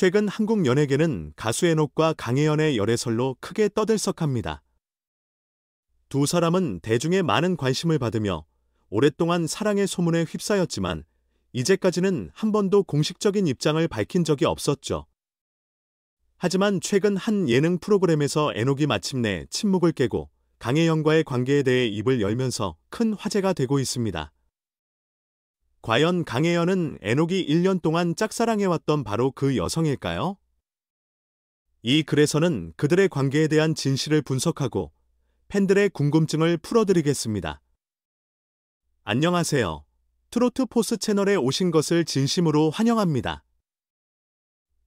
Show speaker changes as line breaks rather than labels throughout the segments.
최근 한국 연예계는 가수 에녹과 강혜연의 열애설로 크게 떠들썩합니다. 두 사람은 대중의 많은 관심을 받으며 오랫동안 사랑의 소문에 휩싸였지만 이제까지는 한 번도 공식적인 입장을 밝힌 적이 없었죠. 하지만 최근 한 예능 프로그램에서 에녹이 마침내 침묵을 깨고 강혜연과의 관계에 대해 입을 열면서 큰 화제가 되고 있습니다. 과연 강혜연은 에녹이 1년 동안 짝사랑해왔던 바로 그 여성일까요? 이 글에서는 그들의 관계에 대한 진실을 분석하고 팬들의 궁금증을 풀어드리겠습니다. 안녕하세요. 트로트 포스 채널에 오신 것을 진심으로 환영합니다.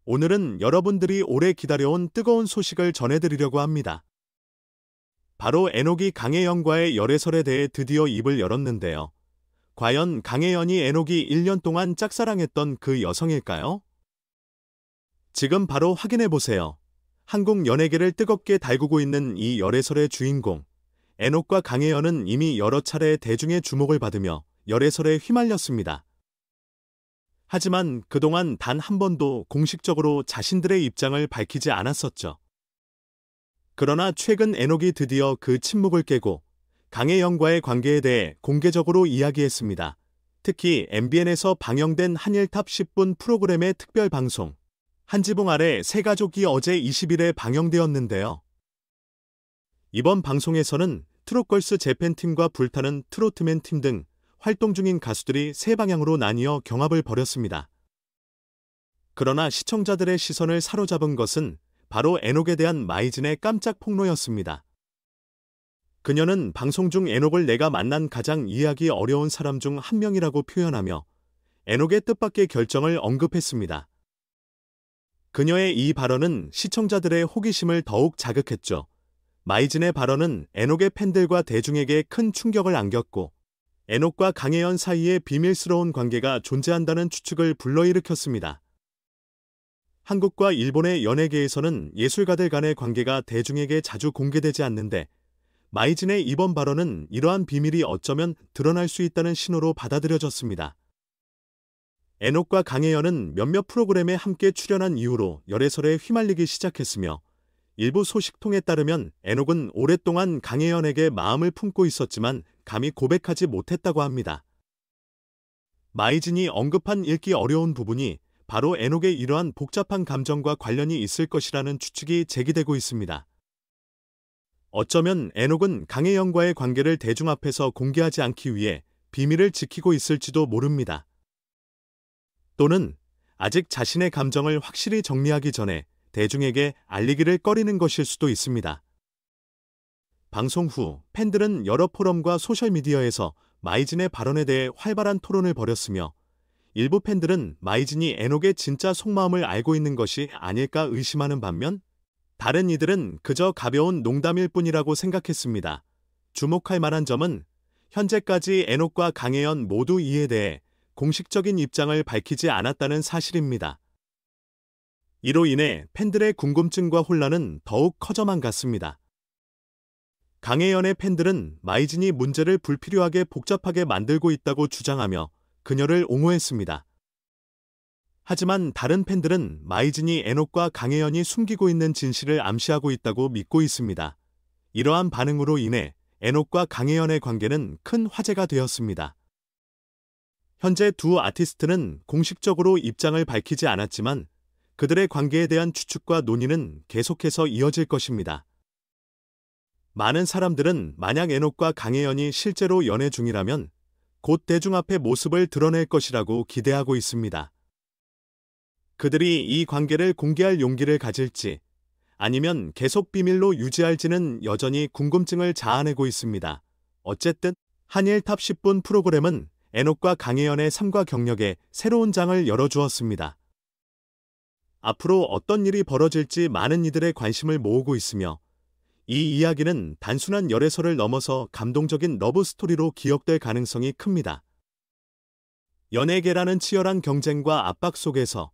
오늘은 여러분들이 오래 기다려온 뜨거운 소식을 전해드리려고 합니다. 바로 에녹이 강혜연과의 열애설에 대해 드디어 입을 열었는데요. 과연 강혜연이 에녹이 1년 동안 짝사랑했던 그 여성일까요? 지금 바로 확인해 보세요. 한국 연예계를 뜨겁게 달구고 있는 이 열애설의 주인공, 에녹과 강혜연은 이미 여러 차례 대중의 주목을 받으며 열애설에 휘말렸습니다. 하지만 그동안 단 한 번도 공식적으로 자신들의 입장을 밝히지 않았었죠. 그러나 최근 에녹이 드디어 그 침묵을 깨고 강혜영과의 관계에 대해 공개적으로 이야기했습니다. 특히 MBN에서 방영된 한일탑 10분 프로그램의 특별 방송 한지붕 아래 새 가족이 어제 20일에 방영되었는데요. 이번 방송에서는 트롯걸스 재팬팀과 불타는 트로트맨 팀 등 활동 중인 가수들이 세 방향으로 나뉘어 경합을 벌였습니다. 그러나 시청자들의 시선을 사로잡은 것은 바로 에녹에 대한 마이진의 깜짝 폭로였습니다. 그녀는 방송 중 에녹을 내가 만난 가장 이해하기 어려운 사람 중 한 명이라고 표현하며 에녹의 뜻밖의 결정을 언급했습니다. 그녀의 이 발언은 시청자들의 호기심을 더욱 자극했죠. 마이진의 발언은 에녹의 팬들과 대중에게 큰 충격을 안겼고 에녹과 강혜연 사이에 비밀스러운 관계가 존재한다는 추측을 불러일으켰습니다. 한국과 일본의 연예계에서는 예술가들 간의 관계가 대중에게 자주 공개되지 않는데 마이진의 이번 발언은 이러한 비밀이 어쩌면 드러날 수 있다는 신호로 받아들여졌습니다. 에녹과 강혜연은 몇몇 프로그램에 함께 출연한 이후로 열애설에 휘말리기 시작했으며 일부 소식통에 따르면 에녹은 오랫동안 강혜연에게 마음을 품고 있었지만 감히 고백하지 못했다고 합니다. 마이진이 언급한 읽기 어려운 부분이 바로 에녹의 이러한 복잡한 감정과 관련이 있을 것이라는 추측이 제기되고 있습니다. 어쩌면 에녹은 강혜영과의 관계를 대중 앞에서 공개하지 않기 위해 비밀을 지키고 있을지도 모릅니다. 또는 아직 자신의 감정을 확실히 정리하기 전에 대중에게 알리기를 꺼리는 것일 수도 있습니다. 방송 후 팬들은 여러 포럼과 소셜미디어에서 마이진의 발언에 대해 활발한 토론을 벌였으며 일부 팬들은 마이진이 에녹의 진짜 속마음을 알고 있는 것이 아닐까 의심하는 반면 다른 이들은 그저 가벼운 농담일 뿐이라고 생각했습니다. 주목할 만한 점은 현재까지 에녹과 강혜연 모두 이에 대해 공식적인 입장을 밝히지 않았다는 사실입니다. 이로 인해 팬들의 궁금증과 혼란은 더욱 커져만 갔습니다. 강혜연의 팬들은 마이진이 문제를 불필요하게 복잡하게 만들고 있다고 주장하며 그녀를 옹호했습니다. 하지만 다른 팬들은 마이진이 에녹과 강혜연이 숨기고 있는 진실을 암시하고 있다고 믿고 있습니다. 이러한 반응으로 인해 에녹과 강혜연의 관계는 큰 화제가 되었습니다. 현재 두 아티스트는 공식적으로 입장을 밝히지 않았지만 그들의 관계에 대한 추측과 논의는 계속해서 이어질 것입니다. 많은 사람들은 만약 에녹과 강혜연이 실제로 연애 중이라면 곧 대중 앞에 모습을 드러낼 것이라고 기대하고 있습니다. 그들이 이 관계를 공개할 용기를 가질지 아니면 계속 비밀로 유지할지는 여전히 궁금증을 자아내고 있습니다. 어쨌든 한일 탑 10분 프로그램은 에녹과 강혜연의 삶과 경력에 새로운 장을 열어주었습니다. 앞으로 어떤 일이 벌어질지 많은 이들의 관심을 모으고 있으며 이 이야기는 단순한 열애설을 넘어서 감동적인 러브 스토리로 기억될 가능성이 큽니다. 연예계라는 치열한 경쟁과 압박 속에서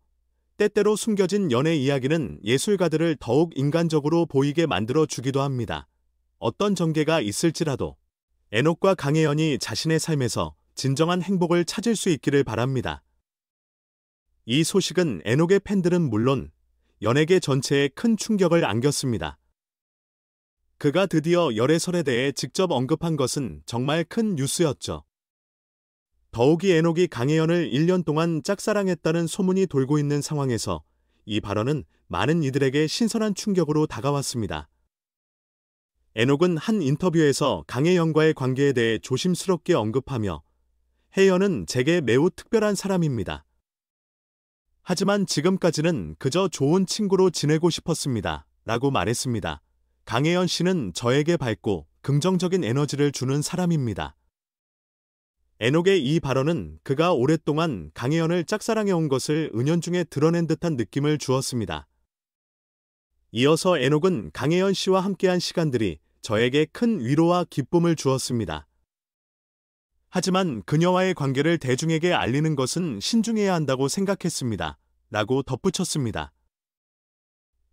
때때로 숨겨진 연애 이야기는 예술가들을 더욱 인간적으로 보이게 만들어 주기도 합니다. 어떤 전개가 있을지라도 에녹과 강혜연이 자신의 삶에서 진정한 행복을 찾을 수 있기를 바랍니다. 이 소식은 에녹의 팬들은 물론 연예계 전체에 큰 충격을 안겼습니다. 그가 드디어 열애설에 대해 직접 언급한 것은 정말 큰 뉴스였죠. 더욱이 에녹이 강혜연을 1년 동안 짝사랑했다는 소문이 돌고 있는 상황에서 이 발언은 많은 이들에게 신선한 충격으로 다가왔습니다. 에녹은 한 인터뷰에서 강혜연과의 관계에 대해 조심스럽게 언급하며 혜연은 제게 매우 특별한 사람입니다. 하지만 지금까지는 그저 좋은 친구로 지내고 싶었습니다. 라고 말했습니다. 강혜연 씨는 저에게 밝고 긍정적인 에너지를 주는 사람입니다. 에녹의 이 발언은 그가 오랫동안 강혜연을 짝사랑해온 것을 은연중에 드러낸 듯한 느낌을 주었습니다. 이어서 에녹은 강혜연 씨와 함께한 시간들이 저에게 큰 위로와 기쁨을 주었습니다. 하지만 그녀와의 관계를 대중에게 알리는 것은 신중해야 한다고 생각했습니다. 라고 덧붙였습니다.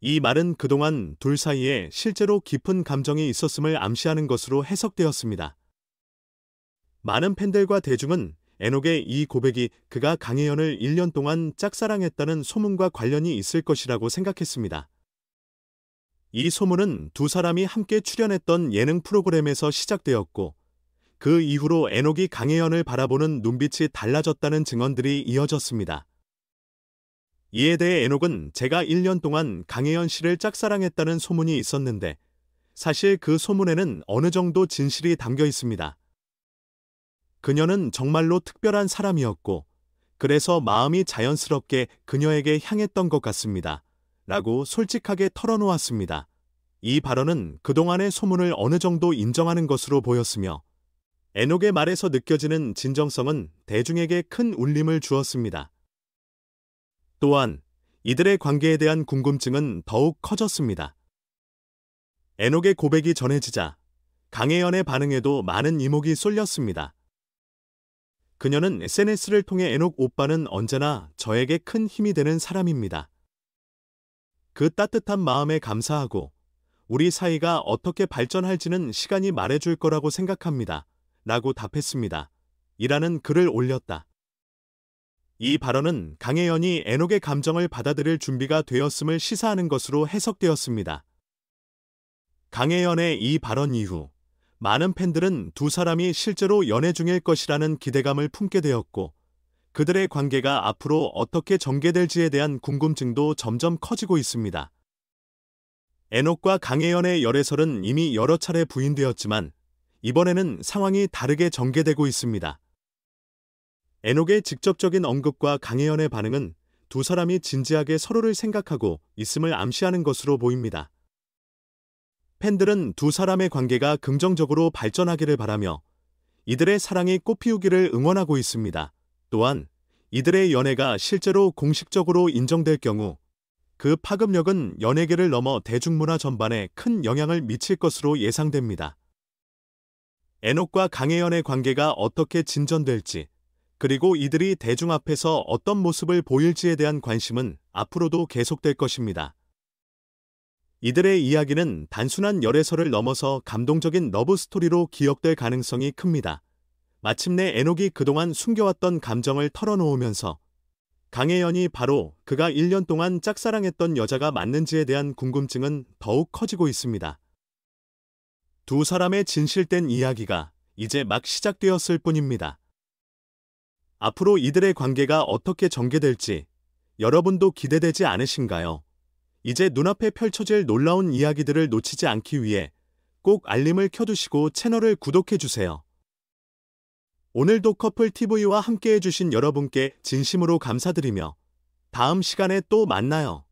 이 말은 그동안 둘 사이에 실제로 깊은 감정이 있었음을 암시하는 것으로 해석되었습니다. 많은 팬들과 대중은 에녹의 이 고백이 그가 강혜연을 1년 동안 짝사랑했다는 소문과 관련이 있을 것이라고 생각했습니다. 이 소문은 두 사람이 함께 출연했던 예능 프로그램에서 시작되었고 그 이후로 에녹이 강혜연을 바라보는 눈빛이 달라졌다는 증언들이 이어졌습니다. 이에 대해 에녹은 제가 1년 동안 강혜연 씨를 짝사랑했다는 소문이 있었는데 사실 그 소문에는 어느 정도 진실이 담겨 있습니다. 그녀는 정말로 특별한 사람이었고 그래서 마음이 자연스럽게 그녀에게 향했던 것 같습니다. 라고 솔직하게 털어놓았습니다. 이 발언은 그동안의 소문을 어느 정도 인정하는 것으로 보였으며 에녹의 말에서 느껴지는 진정성은 대중에게 큰 울림을 주었습니다. 또한 이들의 관계에 대한 궁금증은 더욱 커졌습니다. 에녹의 고백이 전해지자 강혜연의 반응에도 많은 이목이 쏠렸습니다. 그녀는 SNS를 통해 에녹 오빠는 언제나 저에게 큰 힘이 되는 사람입니다. 그 따뜻한 마음에 감사하고 우리 사이가 어떻게 발전할지는 시간이 말해줄 거라고 생각합니다. 라고 답했습니다. 이라는 글을 올렸다. 이 발언은 강혜연이 에녹의 감정을 받아들일 준비가 되었음을 시사하는 것으로 해석되었습니다. 강혜연의 이 발언 이후 많은 팬들은 두 사람이 실제로 연애 중일 것이라는 기대감을 품게 되었고 그들의 관계가 앞으로 어떻게 전개될지에 대한 궁금증도 점점 커지고 있습니다. 에녹과 강혜연의 열애설은 이미 여러 차례 부인되었지만 이번에는 상황이 다르게 전개되고 있습니다. 에녹의 직접적인 언급과 강혜연의 반응은 두 사람이 진지하게 서로를 생각하고 있음을 암시하는 것으로 보입니다. 팬들은 두 사람의 관계가 긍정적으로 발전하기를 바라며 이들의 사랑이 꽃피우기를 응원하고 있습니다. 또한 이들의 연애가 실제로 공식적으로 인정될 경우 그 파급력은 연예계를 넘어 대중문화 전반에 큰 영향을 미칠 것으로 예상됩니다. 에녹과 강혜연의 관계가 어떻게 진전될지 그리고 이들이 대중 앞에서 어떤 모습을 보일지에 대한 관심은 앞으로도 계속될 것입니다. 이들의 이야기는 단순한 열애설을 넘어서 감동적인 러브 스토리로 기억될 가능성이 큽니다. 마침내 에녹이 그동안 숨겨왔던 감정을 털어놓으면서 강혜연이 바로 그가 1년 동안 짝사랑했던 여자가 맞는지에 대한 궁금증은 더욱 커지고 있습니다. 두 사람의 진실된 이야기가 이제 막 시작되었을 뿐입니다. 앞으로 이들의 관계가 어떻게 전개될지 여러분도 기대되지 않으신가요? 이제 눈앞에 펼쳐질 놀라운 이야기들을 놓치지 않기 위해 꼭 알림을 켜두시고 채널을 구독해주세요. 오늘도 커플TV와 함께 해주신 여러분께 진심으로 감사드리며 다음 시간에 또 만나요.